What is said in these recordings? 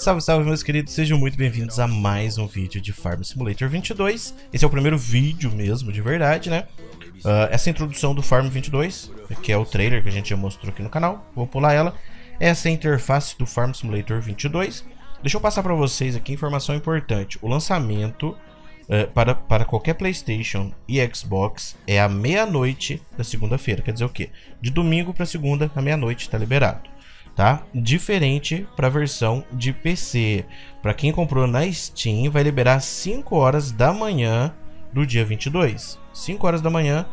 Salve, salve meus queridos, sejam muito bem-vindos a mais um vídeo de Farm Simulator 22 Esse é o primeiro vídeo mesmo, de verdade, né? Uh, essa introdução do Farm 22, que é o trailer que a gente já mostrou aqui no canal Vou pular ela. Essa é a interface do Farm Simulator 22 Deixa eu passar para vocês aqui informação importante. O lançamento uh, para, para qualquer Playstation e Xbox é à meia-noite da segunda-feira. Quer dizer o quê? De domingo para segunda, à meia-noite, tá liberado tá? Diferente para a versão de PC. Para quem comprou na Steam, vai liberar 5 horas da manhã do dia 22. 5 horas da manhã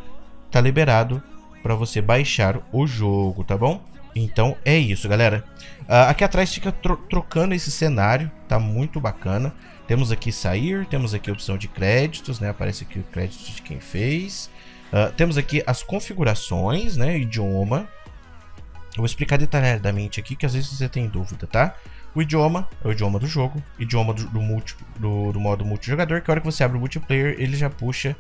tá liberado para você baixar o jogo, tá bom? Então é isso, galera. Uh, aqui atrás fica tro trocando esse cenário, tá muito bacana. Temos aqui sair, temos aqui a opção de créditos, né? Aparece aqui o crédito de quem fez. Uh, temos aqui as configurações, né? Idioma, eu vou explicar detalhadamente aqui, que às vezes você tem dúvida, tá? O idioma é o idioma do jogo, idioma do, do, multi, do, do modo multijogador, que a hora que você abre o multiplayer, ele já puxa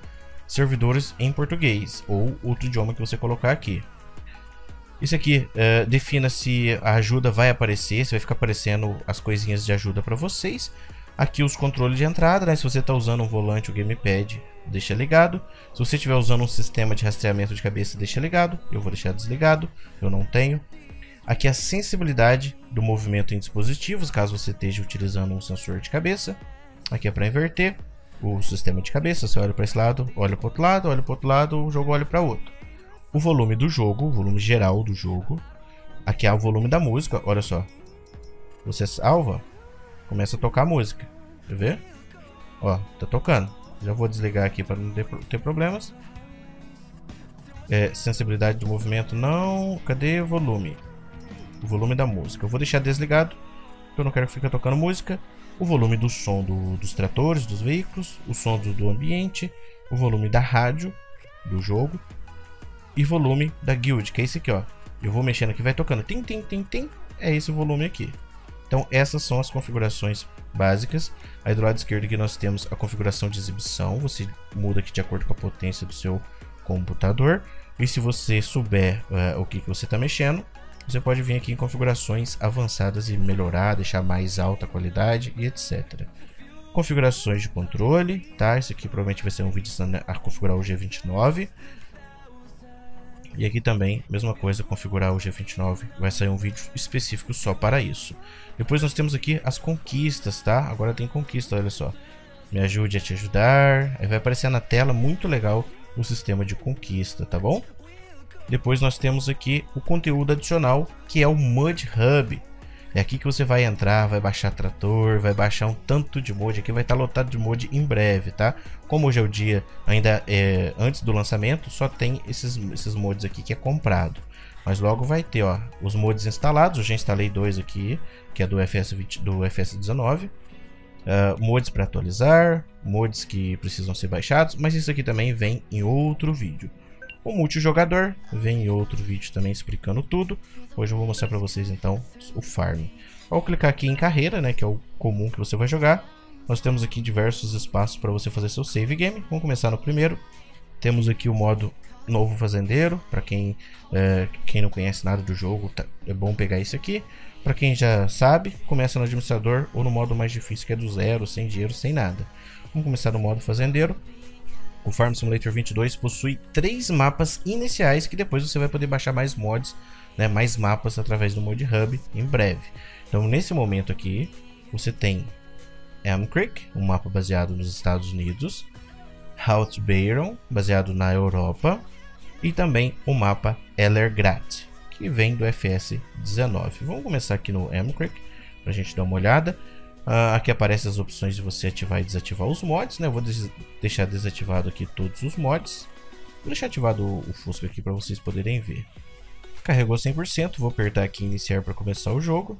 servidores em português, ou outro idioma que você colocar aqui. Isso aqui uh, defina se a ajuda vai aparecer, se vai ficar aparecendo as coisinhas de ajuda para vocês. Aqui os controles de entrada, né? Se você está usando um volante ou gamepad, deixa ligado. Se você estiver usando um sistema de rastreamento de cabeça, deixa ligado. Eu vou deixar desligado, eu não tenho. Aqui a sensibilidade do movimento em dispositivos, caso você esteja utilizando um sensor de cabeça. Aqui é para inverter o sistema de cabeça. Você olha para esse lado, olha para outro lado, olha para outro lado, o jogo olha para outro. O volume do jogo, o volume geral do jogo. Aqui é o volume da música, olha só. Você salva, começa a tocar música. Quer ver? Ó, tá tocando. Já vou desligar aqui para não ter problemas. É, sensibilidade do movimento não. Cadê o volume? O volume da música. Eu vou deixar desligado, porque eu não quero que fique tocando música. O volume do som do, dos tratores, dos veículos, o som do, do ambiente, o volume da rádio do jogo e volume da guild, que é esse aqui, ó. Eu vou mexendo aqui, vai tocando tim, tim, tim, tim. É esse volume aqui. Então essas são as configurações básicas. Aí do lado esquerdo aqui nós temos a configuração de exibição. Você muda aqui de acordo com a potência do seu computador. E se você souber uh, o que, que você está mexendo, você pode vir aqui em configurações avançadas e melhorar, deixar mais alta a qualidade e etc. Configurações de controle, tá? Esse aqui provavelmente vai ser um vídeo a configurar o G29. E aqui também, mesma coisa, configurar o G29, vai sair um vídeo específico só para isso. Depois nós temos aqui as conquistas, tá? Agora tem conquista, olha só. Me ajude a te ajudar. Aí vai aparecer na tela, muito legal, o sistema de conquista, tá bom? Depois nós temos aqui o conteúdo adicional, que é o Mud Hub. É aqui que você vai entrar, vai baixar trator, vai baixar um tanto de mod. Aqui vai estar lotado de mod em breve, tá? Como hoje é o dia ainda é, antes do lançamento, só tem esses, esses mods aqui que é comprado. Mas logo vai ter, ó, os mods instalados. Eu já instalei dois aqui, que é do FS20, do FS19. Uh, ah, mods para atualizar, mods que precisam ser baixados, mas isso aqui também vem em outro vídeo. O multijogador vem em outro vídeo também explicando tudo. Hoje eu vou mostrar para vocês então o farm. Ao clicar aqui em carreira, né, que é o comum que você vai jogar, nós temos aqui diversos espaços para você fazer seu save game. Vamos começar no primeiro. Temos aqui o modo novo fazendeiro, para quem, é, quem não conhece nada do jogo, tá, é bom pegar isso aqui. Para quem já sabe, começa no administrador ou no modo mais difícil, que é do zero, sem dinheiro, sem nada. Vamos começar no modo fazendeiro. O Farm Simulator 22 possui três mapas iniciais que depois você vai poder baixar mais mods, né, mais mapas através do Mod Hub em breve. Então nesse momento aqui você tem Elm Creek, um mapa baseado nos Estados Unidos, Hout Bayron, baseado na Europa, e também o mapa Ellergrat, que vem do FS19. Vamos começar aqui no Elm Creek para a gente dar uma olhada. Uh, aqui aparecem as opções de você ativar e desativar os mods, né? Eu vou des deixar desativado aqui todos os mods. Vou deixar ativado o, o Fusca aqui para vocês poderem ver. Carregou 100%, vou apertar aqui iniciar para começar o jogo.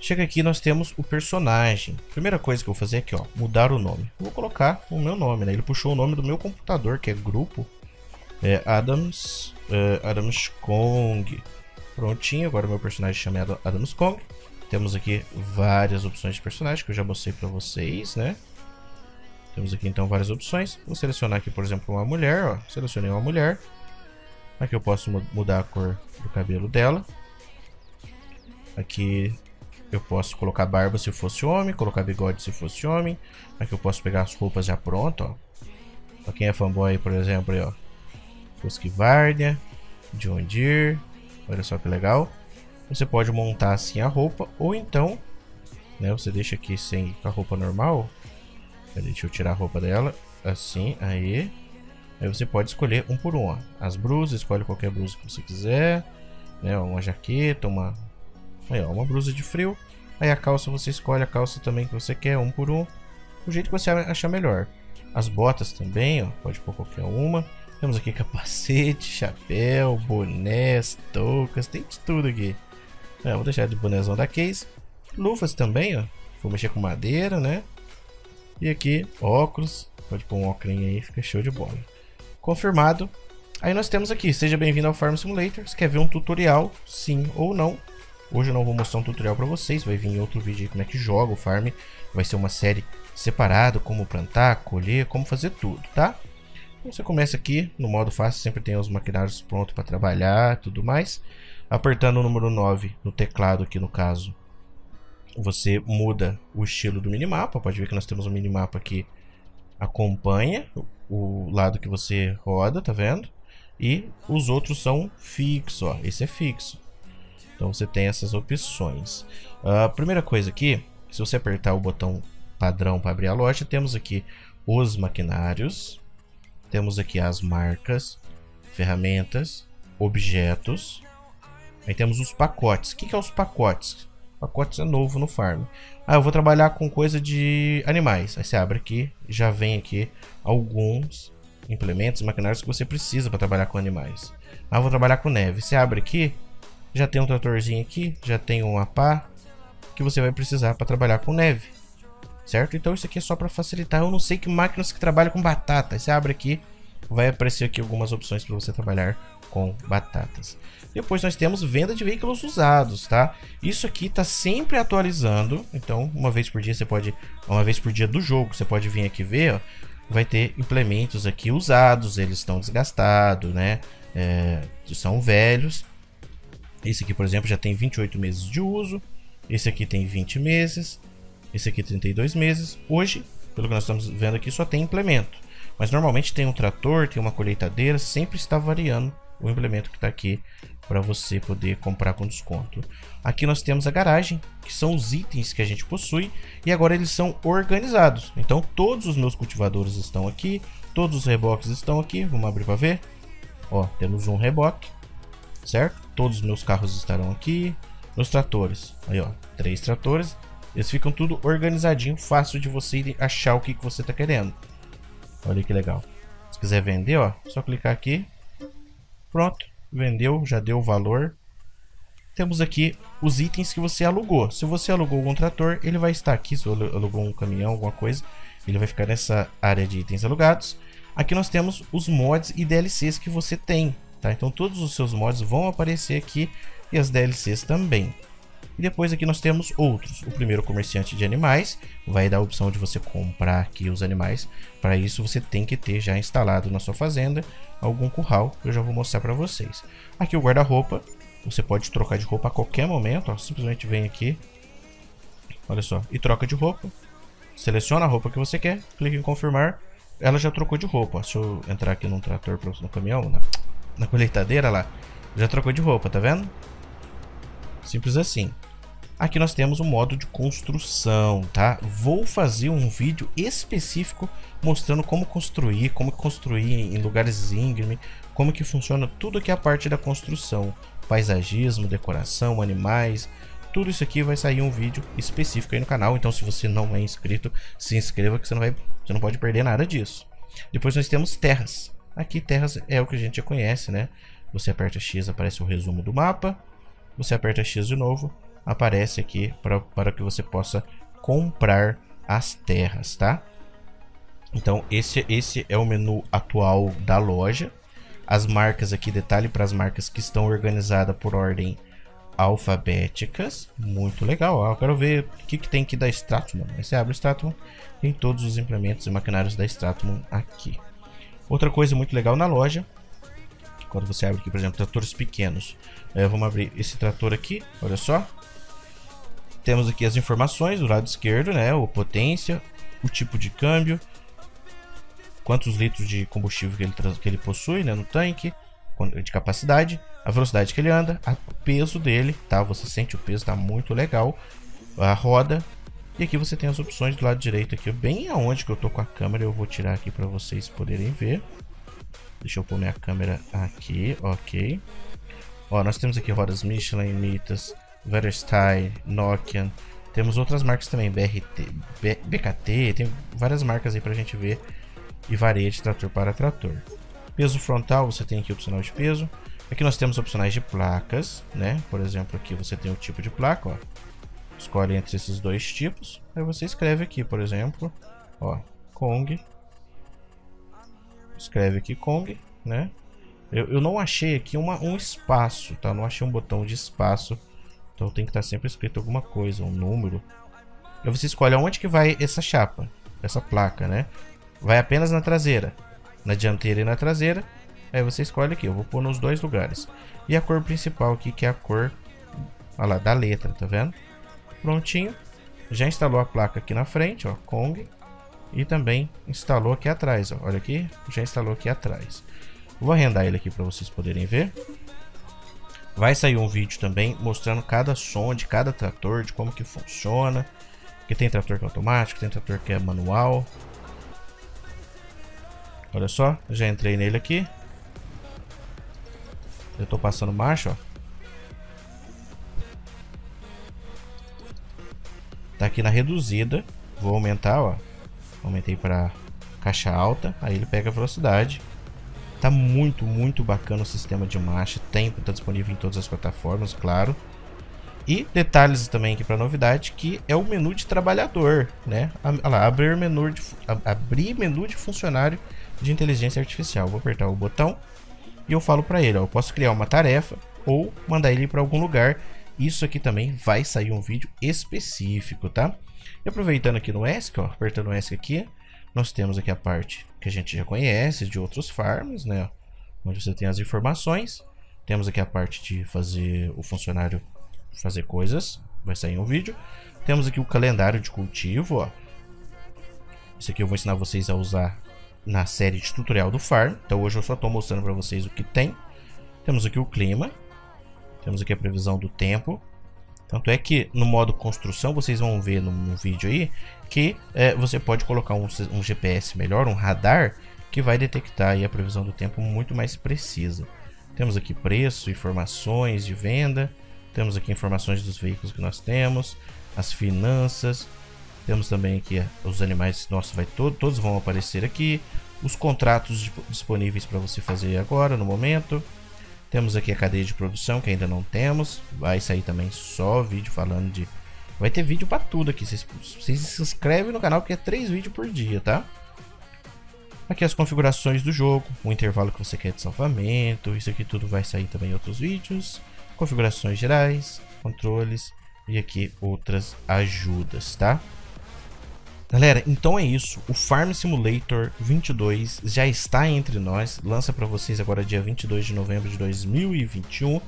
Chega aqui nós temos o personagem. Primeira coisa que eu vou fazer aqui, ó, mudar o nome. Vou colocar o meu nome, né? Ele puxou o nome do meu computador, que é grupo. É Adams, uh, Adams Kong. Prontinho, agora meu personagem chama Adams Kong. Temos aqui várias opções de personagem que eu já mostrei para vocês, né? Temos aqui então várias opções. Vou selecionar aqui, por exemplo, uma mulher, ó. Selecionei uma mulher. Aqui eu posso mudar a cor do cabelo dela. Aqui eu posso colocar barba se fosse homem, colocar bigode se fosse homem. Aqui eu posso pegar as roupas já prontas, ó. Pra quem é fanboy, por exemplo, aí, ó. Husqvarna, John Deere. Olha só que legal. Você pode montar assim a roupa, ou então, né, você deixa aqui sem a roupa normal. Deixa eu tirar a roupa dela. Assim, aí. Aí você pode escolher um por um, ó. As blusas, escolhe qualquer blusa que você quiser. Né, uma jaqueta, uma... Aí, ó, uma blusa de frio. Aí a calça, você escolhe a calça também que você quer, um por um. O jeito que você achar melhor. As botas também, ó, pode pôr qualquer uma. Temos aqui capacete, chapéu, bonés, toucas, tem de tudo aqui. É, vou deixar de bonézão da Case. Luvas também, ó. Vou mexer com madeira, né? E aqui, óculos. Pode pôr um óculos aí, fica show de bola. Confirmado. Aí nós temos aqui, seja bem-vindo ao Farm Simulator. Você quer ver um tutorial, sim ou não? Hoje eu não vou mostrar um tutorial para vocês, vai vir em outro vídeo aí como é que joga o Farm. Vai ser uma série separada, como plantar, colher, como fazer tudo, tá? Então você começa aqui, no modo fácil, sempre tem os maquinários prontos para trabalhar tudo mais. Apertando o número 9 no teclado aqui no caso, você muda o estilo do minimapa. Pode ver que nós temos um minimapa que acompanha o lado que você roda, tá vendo? E os outros são fixos, ó. Esse é fixo. Então você tem essas opções. A primeira coisa aqui, se você apertar o botão padrão para abrir a loja, temos aqui os maquinários, temos aqui as marcas, ferramentas, objetos, Aí temos os pacotes. O que, que é os pacotes? Pacotes é novo no farm. Ah, eu vou trabalhar com coisa de animais. Aí você abre aqui, já vem aqui alguns implementos, maquinários que você precisa para trabalhar com animais. Ah, eu vou trabalhar com neve. Você abre aqui, já tem um tratorzinho aqui, já tem uma pá que você vai precisar para trabalhar com neve. Certo? Então isso aqui é só para facilitar. Eu não sei que máquinas que trabalham com batata. Aí você abre aqui, vai aparecer aqui algumas opções para você trabalhar com batatas. Depois nós temos venda de veículos usados, tá? Isso aqui está sempre atualizando. Então, uma vez por dia você pode, uma vez por dia do jogo, você pode vir aqui ver, ó, vai ter implementos aqui usados, eles estão desgastados, né? É, são velhos. Esse aqui, por exemplo, já tem 28 meses de uso. Esse aqui tem 20 meses. Esse aqui 32 meses. Hoje, pelo que nós estamos vendo aqui, só tem implemento. Mas normalmente tem um trator, tem uma colheitadeira, sempre está variando o implemento que está aqui para você poder comprar com desconto. Aqui nós temos a garagem, que são os itens que a gente possui e agora eles são organizados. Então todos os meus cultivadores estão aqui, todos os reboques estão aqui, vamos abrir para ver. Ó, temos um reboque, certo? Todos os meus carros estarão aqui, meus tratores, aí ó, três tratores, eles ficam tudo organizadinho, fácil de você achar o que, que você está querendo. Olha que legal. Se quiser vender, ó, só clicar aqui, Pronto, vendeu, já deu o valor. Temos aqui os itens que você alugou. Se você alugou algum trator, ele vai estar aqui. Se alugou um caminhão, alguma coisa, ele vai ficar nessa área de itens alugados. Aqui nós temos os mods e DLCs que você tem. Tá? Então todos os seus mods vão aparecer aqui e as DLCs também. E depois aqui nós temos outros. O primeiro comerciante de animais vai dar a opção de você comprar aqui os animais. Para isso você tem que ter já instalado na sua fazenda algum curral. Eu já vou mostrar para vocês. Aqui o guarda-roupa. Você pode trocar de roupa a qualquer momento. Ó, simplesmente vem aqui. Olha só. E troca de roupa. Seleciona a roupa que você quer. Clica em confirmar. Ela já trocou de roupa. Se eu entrar aqui num trator, no caminhão, na, na colheitadeira lá. Já trocou de roupa, tá vendo? Simples assim. Aqui nós temos o modo de construção, tá? Vou fazer um vídeo específico mostrando como construir, como construir em lugares íngreme, como que funciona tudo que é a parte da construção, paisagismo, decoração, animais, tudo isso aqui vai sair um vídeo específico aí no canal, então se você não é inscrito, se inscreva que você não vai, você não pode perder nada disso. Depois nós temos terras. Aqui terras é o que a gente já conhece, né? Você aperta X, aparece o resumo do mapa. Você aperta X de novo, aparece aqui para que você possa comprar as terras, tá? Então esse, esse é o menu atual da loja. As marcas aqui, detalhe para as marcas que estão organizadas por ordem alfabéticas. Muito legal. Eu quero ver o que, que tem aqui da Stratman. Aí você abre o Stratman, tem todos os implementos e maquinários da Stratman aqui. Outra coisa muito legal na loja, quando você abre aqui, por exemplo, tratores pequenos. É, vamos abrir esse trator aqui, olha só. temos aqui as informações do lado esquerdo, né? O potência, o tipo de câmbio, quantos litros de combustível que ele, que ele possui né, no tanque, de capacidade, a velocidade que ele anda, o peso dele, tá? Você sente o peso, tá muito legal. A roda. E aqui você tem as opções do lado direito aqui, bem aonde que eu tô com a câmera, eu vou tirar aqui para vocês poderem ver. Deixa eu pôr minha câmera aqui, ok. Ó, nós temos aqui rodas Michelin, Mitas, Verstein, Nokian. Temos outras marcas também, BRT, B, BKT, tem várias marcas aí pra gente ver. E varia de trator para trator. Peso frontal, você tem aqui opcional de peso. Aqui nós temos opcionais de placas, né? Por exemplo, aqui você tem o tipo de placa, ó. Escolhe entre esses dois tipos. Aí você escreve aqui, por exemplo, ó, Kong. Escreve aqui Kong, né? Eu, eu não achei aqui uma, um espaço, tá? Não achei um botão de espaço. Então tem que estar sempre escrito alguma coisa, um número. E você escolhe aonde que vai essa chapa, essa placa, né? Vai apenas na traseira, na dianteira e na traseira. Aí você escolhe aqui, eu vou pôr nos dois lugares. E a cor principal aqui, que é a cor olha lá, da letra, tá vendo? Prontinho. Já instalou a placa aqui na frente, ó, Kong. E também instalou aqui atrás, ó. Olha aqui, já instalou aqui atrás. Vou arrendar ele aqui para vocês poderem ver. Vai sair um vídeo também mostrando cada som de cada trator, de como que funciona. Que tem trator que é automático, tem trator que é manual. Olha só, já entrei nele aqui. Eu tô passando marcha, ó. Tá aqui na reduzida. Vou aumentar, ó. Aumentei para caixa alta. Aí ele pega a velocidade. Tá muito, muito bacana o sistema de marcha. Tempo tá disponível em todas as plataformas, claro. E detalhes também aqui para novidade, que é o menu de trabalhador, né? Olha lá, abrir menu de, abrir menu de funcionário de inteligência artificial. Vou apertar o botão e eu falo para ele, ó, eu posso criar uma tarefa ou mandar ele para algum lugar. Isso aqui também vai sair um vídeo específico, tá? E aproveitando aqui no ESC, ó, apertando o ESC aqui, nós temos aqui a parte que a gente já conhece de outros farms, né? Onde você tem as informações. Temos aqui a parte de fazer o funcionário fazer coisas. Vai sair um vídeo. Temos aqui o calendário de cultivo, ó. Isso aqui eu vou ensinar vocês a usar na série de tutorial do Farm. Então hoje eu só estou mostrando para vocês o que tem. Temos aqui o clima. Temos aqui a previsão do tempo. Tanto é que no modo construção, vocês vão ver no, no vídeo aí, que é, você pode colocar um, um, GPS melhor, um radar, que vai detectar a previsão do tempo muito mais precisa. Temos aqui preço, informações de venda, temos aqui informações dos veículos que nós temos, as finanças, temos também aqui os animais, nossa, vai todo, todos vão aparecer aqui. Os contratos disponíveis para você fazer agora, no momento. Temos aqui a cadeia de produção, que ainda não temos. Vai sair também só vídeo falando de... Vai ter vídeo para tudo aqui. Vocês, se inscrevem no canal, porque é 3 vídeos por dia, tá? Aqui as configurações do jogo, o intervalo que você quer de salvamento. Isso aqui tudo vai sair também em outros vídeos. Configurações gerais, controles e aqui outras ajudas, tá? Galera, então é isso. O Farm Simulator 22 já está entre nós. Lança para vocês agora dia 22 de novembro de 2021.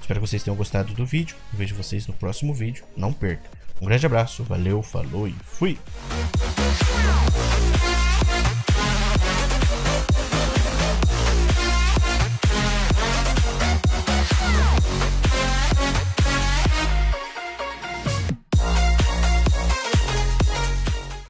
Espero que vocês tenham gostado do vídeo. Eu vejo vocês no próximo vídeo. Não perca. Um grande abraço, valeu, falou e fui!